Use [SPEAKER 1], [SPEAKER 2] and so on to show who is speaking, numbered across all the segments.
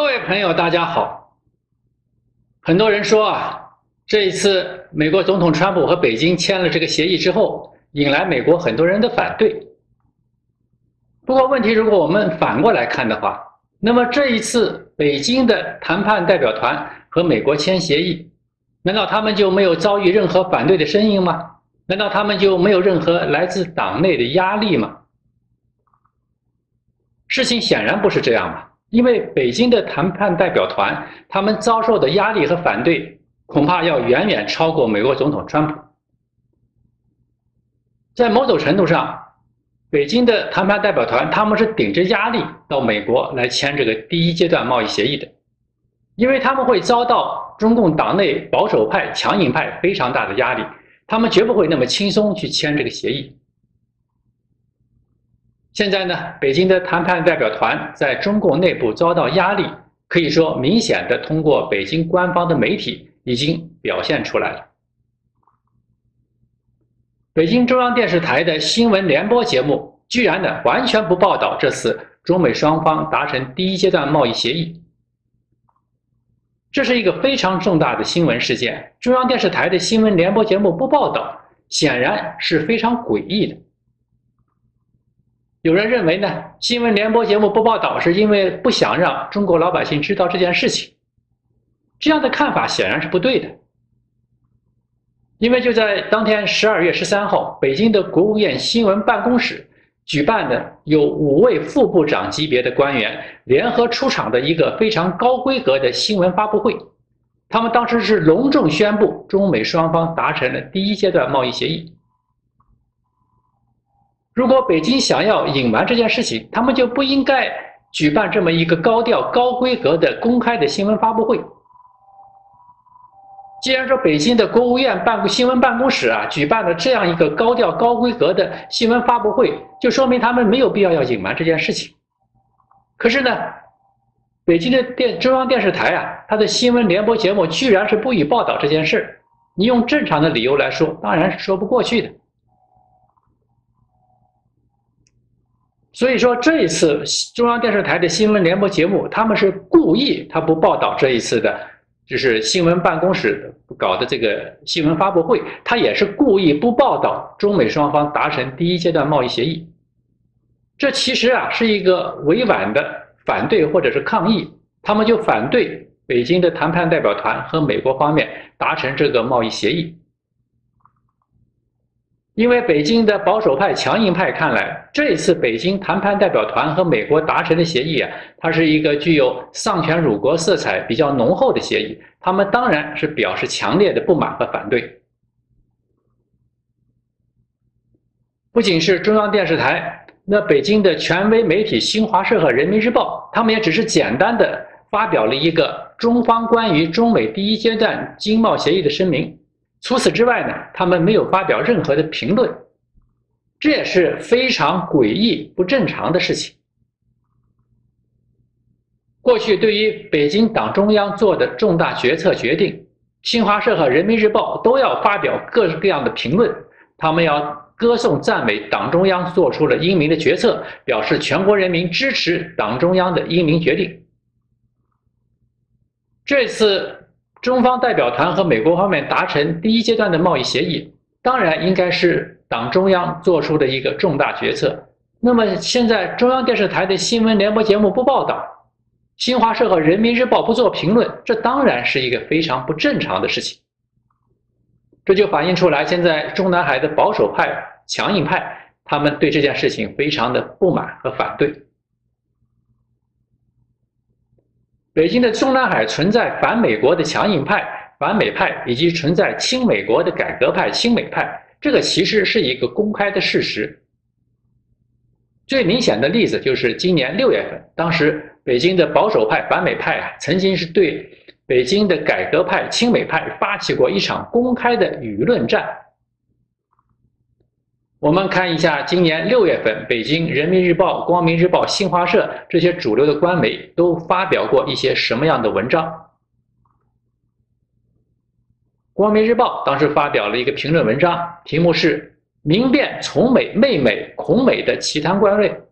[SPEAKER 1] 各位朋友，大家好。很多人说啊，这一次美国总统川普和北京签了这个协议之后，引来美国很多人的反对。不过问题，如果我们反过来看的话，那么这一次北京的谈判代表团和美国签协议，难道他们就没有遭遇任何反对的声音吗？难道他们就没有任何来自党内的压力吗？事情显然不是这样嘛，因为北京的谈判代表团他们遭受的压力和反对，恐怕要远远超过美国总统川普。在某种程度上，北京的谈判代表团，他们是顶着压力到美国来签这个第一阶段贸易协议的，因为他们会遭到中共党内保守派、强硬派非常大的压力，他们绝不会那么轻松去签这个协议。现在呢，北京的谈判代表团在中共内部遭到压力，可以说明显的通过北京官方的媒体已经表现出来了。北京中央电视台的新闻联播节目居然呢完全不报道这次中美双方达成第一阶段贸易协议，这是一个非常重大的新闻事件。中央电视台的新闻联播节目不报道，显然是非常诡异的。有人认为呢，新闻联播节目不报道是因为不想让中国老百姓知道这件事情，这样的看法显然是不对的。因为就在当天十二月十三号，北京的国务院新闻办公室举办的有五位副部长级别的官员联合出场的一个非常高规格的新闻发布会，他们当时是隆重宣布中美双方达成了第一阶段贸易协议。如果北京想要隐瞒这件事情，他们就不应该举办这么一个高调、高规格的公开的新闻发布会。既然说北京的国务院办公新闻办公室啊举办了这样一个高调高规格的新闻发布会，就说明他们没有必要要隐瞒这件事情。可是呢，北京的电中央电视台啊，它的新闻联播节目居然是不予报道这件事你用正常的理由来说，当然是说不过去的。所以说这一次中央电视台的新闻联播节目，他们是故意他不报道这一次的。就是新闻办公室搞的这个新闻发布会，他也是故意不报道中美双方达成第一阶段贸易协议。这其实啊是一个委婉的反对或者是抗议，他们就反对北京的谈判代表团和美国方面达成这个贸易协议。因为北京的保守派、强硬派看来，这次北京谈判代表团和美国达成的协议啊，它是一个具有丧权辱国色彩比较浓厚的协议，他们当然是表示强烈的不满和反对。不仅是中央电视台，那北京的权威媒体新华社和人民日报，他们也只是简单的发表了一个中方关于中美第一阶段经贸协议的声明。除此之外呢，他们没有发表任何的评论，这也是非常诡异、不正常的事情。过去对于北京党中央做的重大决策决定，新华社和人民日报都要发表各式各样的评论，他们要歌颂赞美党中央做出了英明的决策，表示全国人民支持党中央的英明决定。这次。中方代表团和美国方面达成第一阶段的贸易协议，当然应该是党中央做出的一个重大决策。那么现在中央电视台的新闻联播节目不报道，新华社和人民日报不做评论，这当然是一个非常不正常的事情。这就反映出来，现在中南海的保守派、强硬派，他们对这件事情非常的不满和反对。北京的中南海存在反美国的强硬派、反美派，以及存在亲美国的改革派、亲美派，这个其实是一个公开的事实。最明显的例子就是今年六月份，当时北京的保守派、反美派啊，曾经是对北京的改革派、亲美派发起过一场公开的舆论战。我们看一下，今年六月份，北京人民日报、光明日报、新华社这些主流的官媒都发表过一些什么样的文章？光明日报当时发表了一个评论文章，题目是“明辨从美媚美恐美的奇谈怪论”。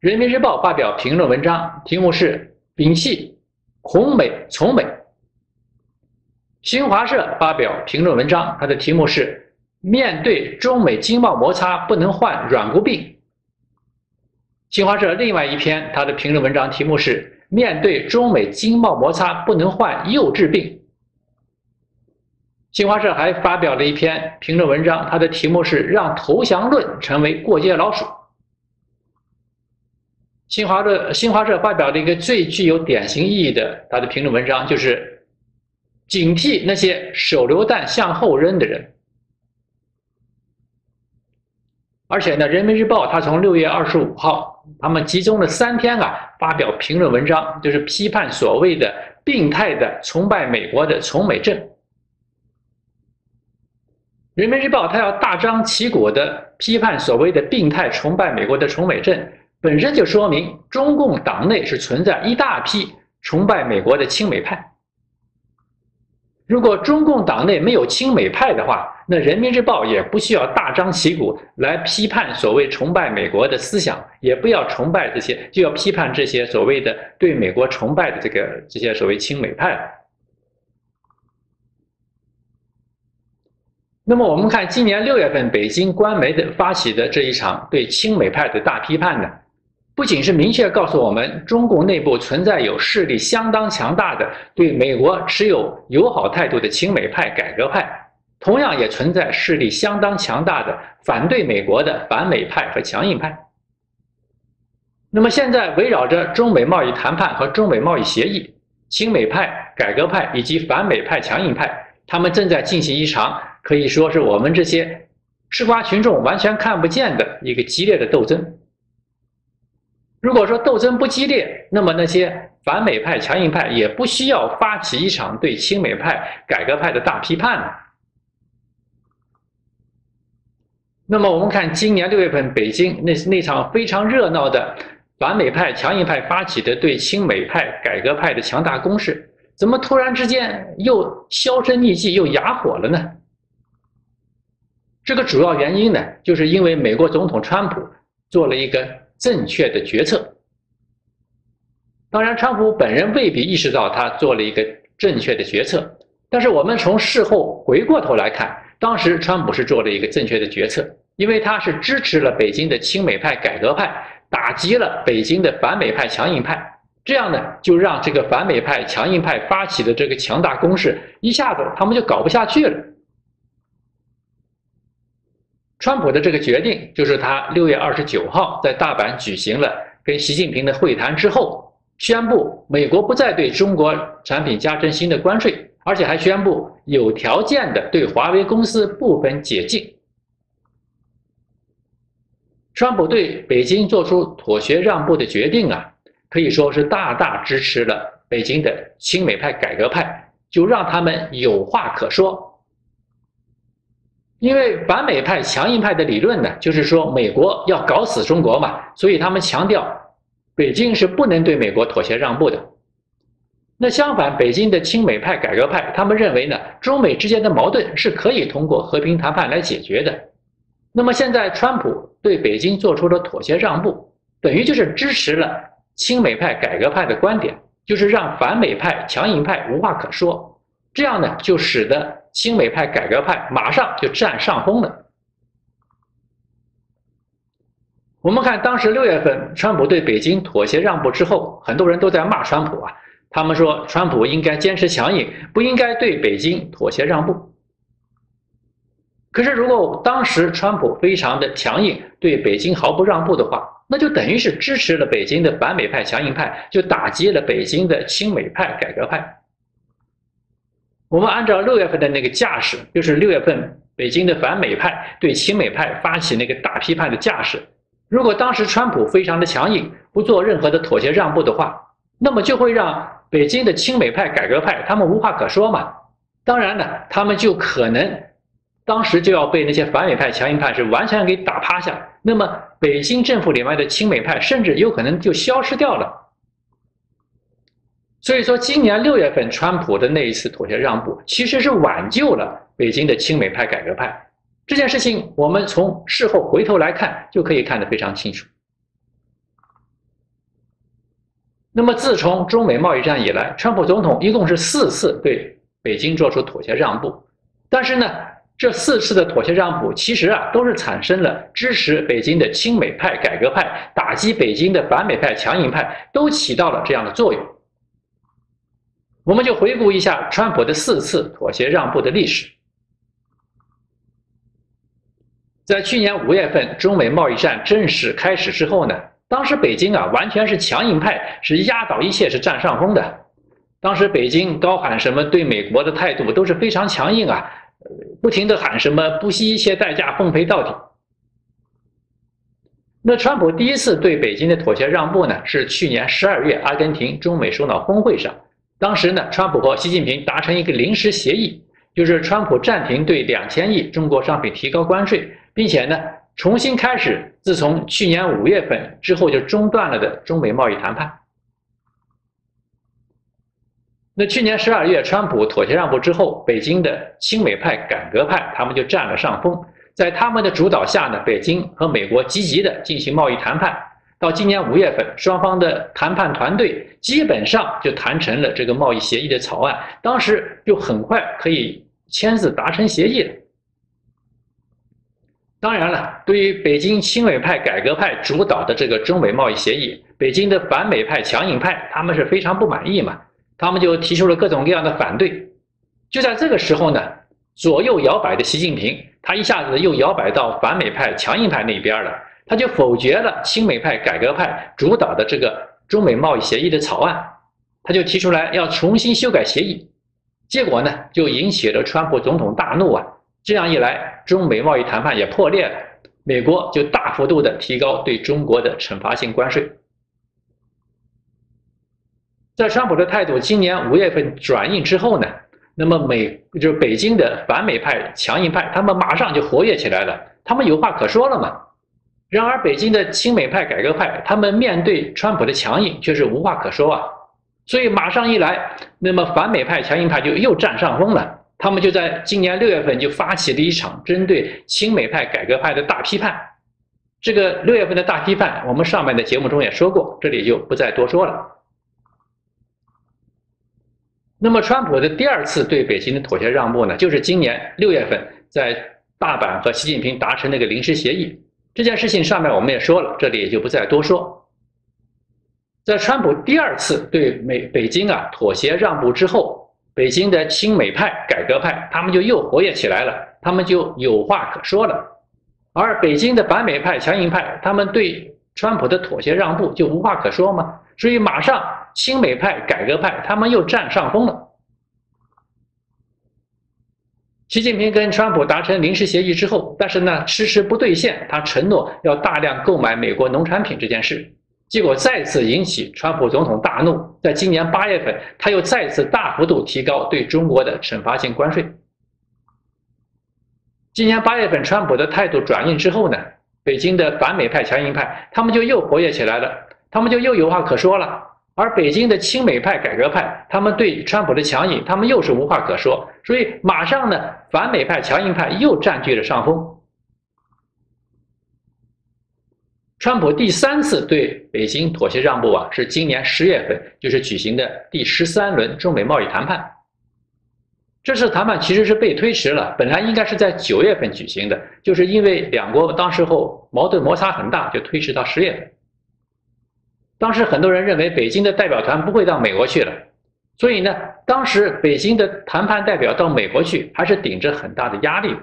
[SPEAKER 1] 人民日报发表评论文章，题目是“摒弃恐美从美”。新华社发表评论文章，它的题目是“面对中美经贸摩擦，不能患软骨病”。新华社另外一篇，他的评论文章题目是“面对中美经贸摩擦，不能患幼稚病”。新华社还发表了一篇评论文章，它的题目是“让投降论成为过街老鼠”。新华社新华社发表了一个最具有典型意义的他的评论文章，就是警惕那些手榴弹向后扔的人。而且呢，《人民日报》他从六月二十五号，他们集中了三天啊，发表评论文章，就是批判所谓的病态的崇拜美国的崇美症。《人民日报》他要大张旗鼓的批判所谓的病态崇拜美国的崇美症。本身就说明中共党内是存在一大批崇拜美国的亲美派。如果中共党内没有亲美派的话，那人民日报也不需要大张旗鼓来批判所谓崇拜美国的思想，也不要崇拜这些，就要批判这些所谓的对美国崇拜的这个这些所谓亲美派。那么我们看今年六月份北京官媒的发起的这一场对亲美派的大批判呢？不仅是明确告诉我们，中共内部存在有势力相当强大的对美国持有友好态度的亲美派、改革派，同样也存在势力相当强大的反对美国的反美派和强硬派。那么现在围绕着中美贸易谈判和中美贸易协议，亲美派、改革派以及反美派、强硬派，他们正在进行一场可以说是我们这些吃瓜群众完全看不见的一个激烈的斗争。如果说斗争不激烈，那么那些反美派、强硬派也不需要发起一场对亲美派、改革派的大批判了。那么我们看今年六月份北京那那场非常热闹的反美派、强硬派发起的对亲美派、改革派的强大攻势，怎么突然之间又销声匿迹、又哑火了呢？这个主要原因呢，就是因为美国总统川普做了一个。正确的决策。当然，川普本人未必意识到他做了一个正确的决策，但是我们从事后回过头来看，当时川普是做了一个正确的决策，因为他是支持了北京的亲美派、改革派，打击了北京的反美派、强硬派，这样呢，就让这个反美派、强硬派发起的这个强大攻势一下子他们就搞不下去了。川普的这个决定，就是他六月二十九号在大阪举行了跟习近平的会谈之后，宣布美国不再对中国产品加征新的关税，而且还宣布有条件的对华为公司部分解禁。川普对北京做出妥协让步的决定啊，可以说是大大支持了北京的亲美派、改革派，就让他们有话可说。因为反美派、强硬派的理论呢，就是说美国要搞死中国嘛，所以他们强调北京是不能对美国妥协让步的。那相反，北京的亲美派、改革派，他们认为呢，中美之间的矛盾是可以通过和平谈判来解决的。那么现在，川普对北京做出了妥协让步，等于就是支持了亲美派、改革派的观点，就是让反美派、强硬派无话可说。这样呢，就使得。亲美派、改革派马上就占上风了。我们看当时六月份，川普对北京妥协让步之后，很多人都在骂川普啊。他们说，川普应该坚持强硬，不应该对北京妥协让步。可是，如果当时川普非常的强硬，对北京毫不让步的话，那就等于是支持了北京的反美派、强硬派，就打击了北京的亲美派、改革派。我们按照六月份的那个架势，就是六月份北京的反美派对亲美派发起那个大批判的架势。如果当时川普非常的强硬，不做任何的妥协让步的话，那么就会让北京的亲美派、改革派他们无话可说嘛。当然呢，他们就可能当时就要被那些反美派、强硬派是完全给打趴下。那么北京政府里面的亲美派甚至有可能就消失掉了。所以说，今年六月份川普的那一次妥协让步，其实是挽救了北京的亲美派、改革派。这件事情，我们从事后回头来看，就可以看得非常清楚。那么自从中美贸易战以来，川普总统一共是四次对北京做出妥协让步，但是呢，这四次的妥协让步其实啊都是产生了支持北京的亲美派、改革派，打击北京的反美派、强硬派，都起到了这样的作用。我们就回顾一下川普的四次妥协让步的历史。在去年五月份中美贸易战正式开始之后呢，当时北京啊完全是强硬派，是压倒一切，是占上风的。当时北京高喊什么对美国的态度都是非常强硬啊，不停的喊什么不惜一切代价奉陪到底。那川普第一次对北京的妥协让步呢，是去年十二月阿根廷中美首脑峰会上。当时呢，川普和习近平达成一个临时协议，就是川普暂停对两千亿中国商品提高关税，并且呢，重新开始自从去年五月份之后就中断了的中美贸易谈判。那去年十二月，川普妥协让步之后，北京的亲美派、改革派他们就占了上风，在他们的主导下呢，北京和美国积极的进行贸易谈判。到今年五月份，双方的谈判团队基本上就谈成了这个贸易协议的草案，当时就很快可以签字达成协议了。当然了，对于北京亲美派、改革派主导的这个中美贸易协议，北京的反美派、强硬派他们是非常不满意嘛，他们就提出了各种各样的反对。就在这个时候呢，左右摇摆的习近平，他一下子又摇摆到反美派、强硬派那边了。他就否决了亲美派、改革派主导的这个中美贸易协议的草案，他就提出来要重新修改协议，结果呢就引起了川普总统大怒啊！这样一来，中美贸易谈判也破裂了，美国就大幅度的提高对中国的惩罚性关税。在川普的态度今年五月份转硬之后呢，那么美就是北京的反美派、强硬派，他们马上就活跃起来了，他们有话可说了嘛。然而，北京的亲美派、改革派，他们面对川普的强硬却是无话可说啊！所以马上一来，那么反美派、强硬派就又占上风了。他们就在今年六月份就发起了一场针对亲美派、改革派的大批判。这个六月份的大批判，我们上面的节目中也说过，这里就不再多说了。那么，川普的第二次对北京的妥协让步呢，就是今年六月份在大阪和习近平达成那个临时协议。这件事情上面我们也说了，这里也就不再多说。在川普第二次对美北京啊妥协让步之后，北京的亲美派、改革派他们就又活跃起来了，他们就有话可说了。而北京的反美派、强硬派，他们对川普的妥协让步就无话可说吗？所以马上亲美派、改革派他们又占上风了。习近平跟川普达成临时协议之后，但是呢迟迟不兑现他承诺要大量购买美国农产品这件事，结果再次引起川普总统大怒。在今年八月份，他又再次大幅度提高对中国的惩罚性关税。今年八月份，川普的态度转硬之后呢，北京的反美派、强硬派他们就又活跃起来了，他们就又有话可说了。而北京的亲美派、改革派，他们对川普的强硬，他们又是无话可说，所以马上呢，反美派、强硬派又占据了上风。川普第三次对北京妥协让步啊，是今年十月份，就是举行的第十三轮中美贸易谈判。这次谈判其实是被推迟了，本来应该是在九月份举行的，就是因为两国当时候矛盾摩擦很大，就推迟到十月份。当时很多人认为北京的代表团不会到美国去了，所以呢，当时北京的谈判代表到美国去还是顶着很大的压力。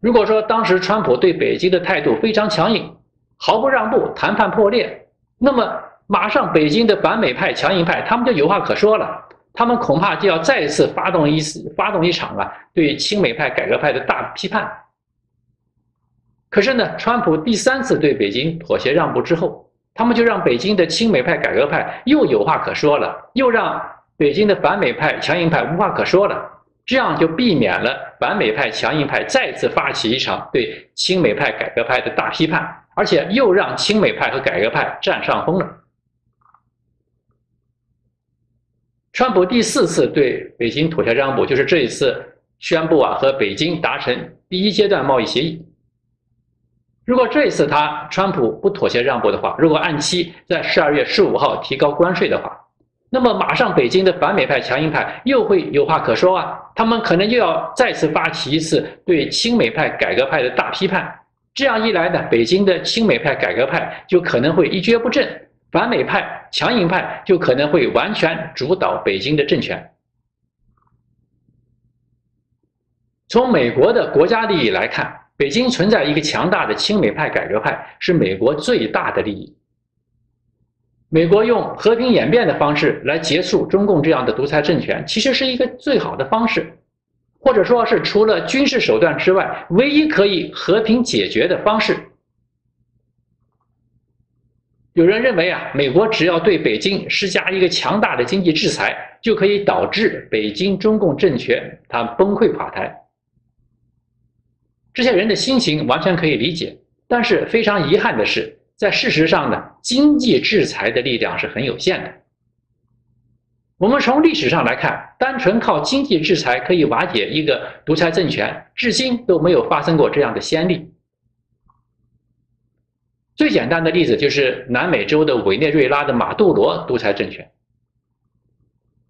[SPEAKER 1] 如果说当时川普对北京的态度非常强硬，毫不让步，谈判破裂，那么马上北京的反美派、强硬派他们就有话可说了，他们恐怕就要再次发动一次、发动一场啊对亲美派、改革派的大批判。可是呢，川普第三次对北京妥协让步之后，他们就让北京的亲美派、改革派又有话可说了，又让北京的反美派、强硬派无话可说了，这样就避免了反美派、强硬派再次发起一场对亲美派、改革派的大批判，而且又让亲美派和改革派占上风了。川普第四次对北京妥协让步，就是这一次宣布啊，和北京达成第一阶段贸易协议。如果这一次他川普不妥协让步的话，如果按期在十二月十五号提高关税的话，那么马上北京的反美派、强硬派又会有话可说啊，他们可能又要再次发起一次对亲美派、改革派的大批判。这样一来呢，北京的亲美派、改革派就可能会一蹶不振，反美派、强硬派就可能会完全主导北京的政权。从美国的国家利益来看，北京存在一个强大的亲美派、改革派是美国最大的利益。美国用和平演变的方式来结束中共这样的独裁政权，其实是一个最好的方式。或者说是除了军事手段之外，唯一可以和平解决的方式。有人认为啊，美国只要对北京施加一个强大的经济制裁，就可以导致北京中共政权它崩溃垮台。这些人的心情完全可以理解，但是非常遗憾的是，在事实上呢，经济制裁的力量是很有限的。我们从历史上来看，单纯靠经济制裁可以瓦解一个独裁政权，至今都没有发生过这样的先例。最简单的例子就是南美洲的委内瑞拉的马杜罗独裁政权。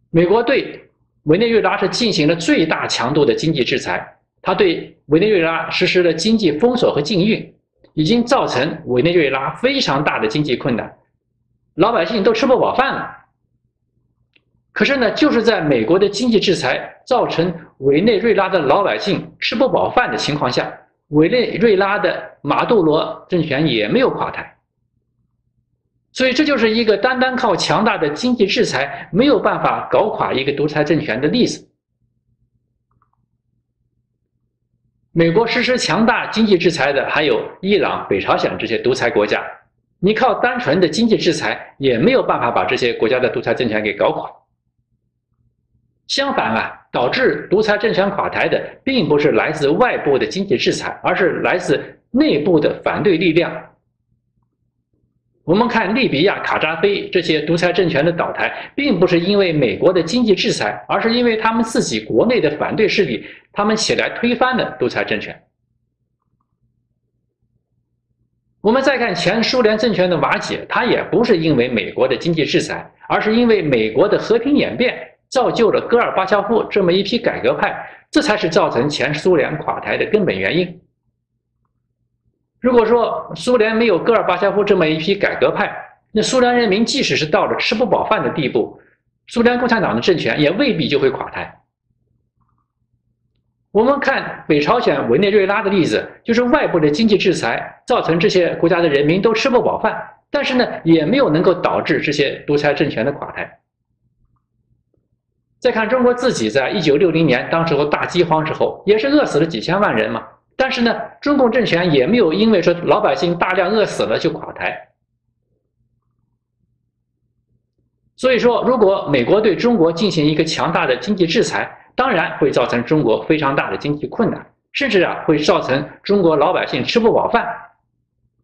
[SPEAKER 1] 美国对委内瑞拉是进行了最大强度的经济制裁，他对委内瑞拉实施了经济封锁和禁运，已经造成委内瑞拉非常大的经济困难，老百姓都吃不饱饭了。可是呢，就是在美国的经济制裁造成委内瑞拉的老百姓吃不饱饭的情况下，委内瑞拉的马杜罗政权也没有垮台。所以这就是一个单单靠强大的经济制裁没有办法搞垮一个独裁政权的例子。美国实施强大经济制裁的还有伊朗、北朝鲜这些独裁国家，你靠单纯的经济制裁也没有办法把这些国家的独裁政权给搞垮。相反啊，导致独裁政权垮台的，并不是来自外部的经济制裁，而是来自内部的反对力量。我们看利比亚卡扎菲这些独裁政权的倒台，并不是因为美国的经济制裁，而是因为他们自己国内的反对势力，他们起来推翻了独裁政权。我们再看前苏联政权的瓦解，它也不是因为美国的经济制裁，而是因为美国的和平演变。造就了戈尔巴乔夫这么一批改革派，这才是造成前苏联垮台的根本原因。如果说苏联没有戈尔巴乔夫这么一批改革派，那苏联人民即使是到了吃不饱饭的地步，苏联共产党的政权也未必就会垮台。我们看北朝鲜委内瑞拉的例子，就是外部的经济制裁造成这些国家的人民都吃不饱饭，但是呢，也没有能够导致这些独裁政权的垮台。再看中国自己，在一九六零年当时候大饥荒之后，也是饿死了几千万人嘛。但是呢，中共政权也没有因为说老百姓大量饿死了就垮台。所以说，如果美国对中国进行一个强大的经济制裁，当然会造成中国非常大的经济困难，甚至啊会造成中国老百姓吃不饱饭。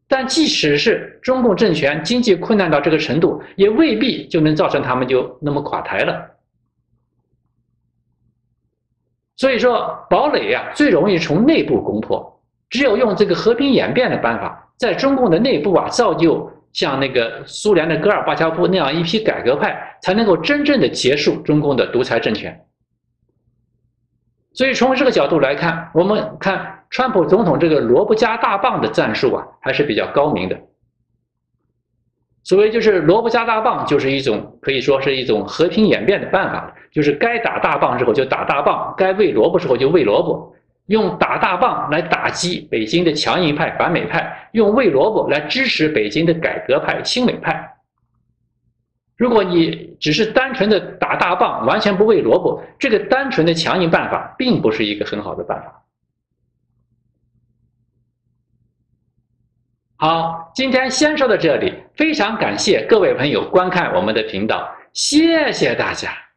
[SPEAKER 1] 但即使是中共政权经济困难到这个程度，也未必就能造成他们就那么垮台了。所以说，堡垒啊最容易从内部攻破。只有用这个和平演变的办法，在中共的内部啊，造就像那个苏联的戈尔巴乔夫那样一批改革派，才能够真正的结束中共的独裁政权。所以从这个角度来看，我们看川普总统这个萝卜加大棒的战术啊，还是比较高明的。所谓就是萝卜加大棒，就是一种可以说是一种和平演变的办法，就是该打大棒时候就打大棒，该喂萝卜时候就喂萝卜，用打大棒来打击北京的强硬派、反美派，用喂萝卜来支持北京的改革派、亲美派。如果你只是单纯的打大棒，完全不喂萝卜，这个单纯的强硬办法并不是一个很好的办法。好，今天先说到这里，非常感谢各位朋友观看我们的频道，谢谢大家。